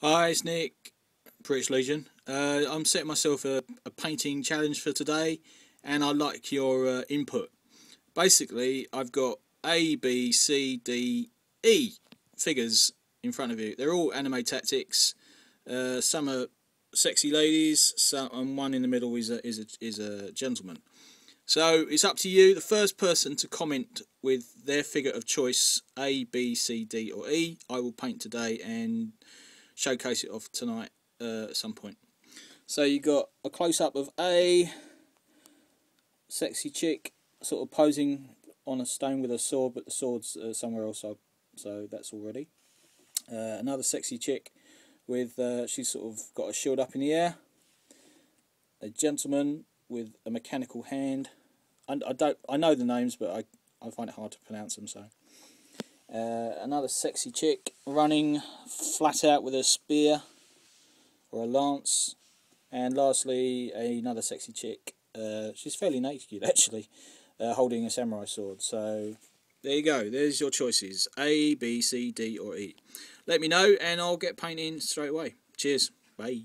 Hi, it's Nick, British Legion. Uh, I'm setting myself a, a, painting challenge for today, and I'd like your uh, input. Basically, I've got A, B, C, D, E figures in front of you. They're all Anima Tactics. Uh, some are sexy ladies, some, and one in the middle is a, is a, is a gentleman. So it's up to you. The first person to comment with their figure of choice, A, B, C, D, or E, I will paint today and showcase it off tonight uh, at some point. So you got a close up of a sexy chick sort of posing on a stone with a sword, but the sword's uh, somewhere else, so, so that's already. Uh, another sexy chick with, uh, she's sort of got a shield up in the air. A gentleman with a mechanical hand. I, I don't, I know the names, but I, I find it hard to pronounce them, so. Uh, another sexy chick running flat out with a spear or a lance. And lastly, another sexy chick. Uh, she's fairly naked actually, uh, holding a samurai sword. So there you go. There's your choices A, B, C, D, or E. Let me know and I'll get painting straight away. Cheers. Bye.